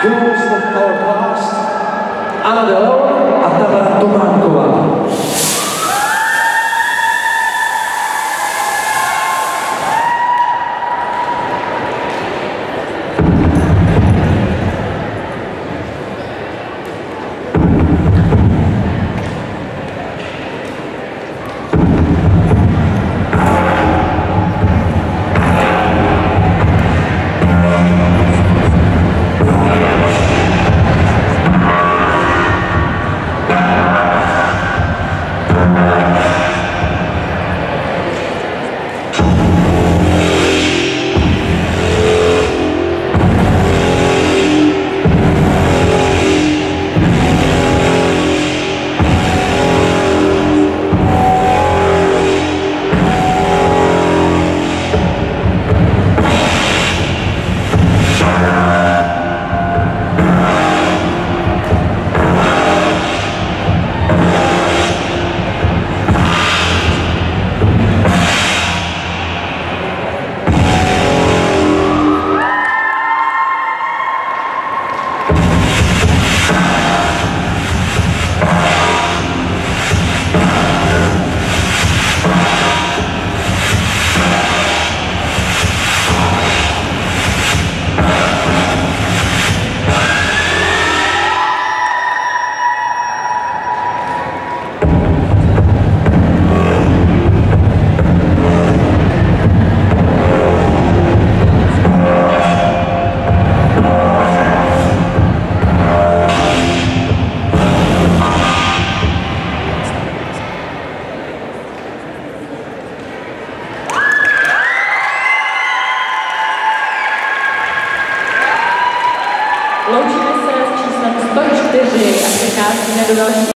Tools of our past, and our Loučíme se s číslem 104 a přecházíme do další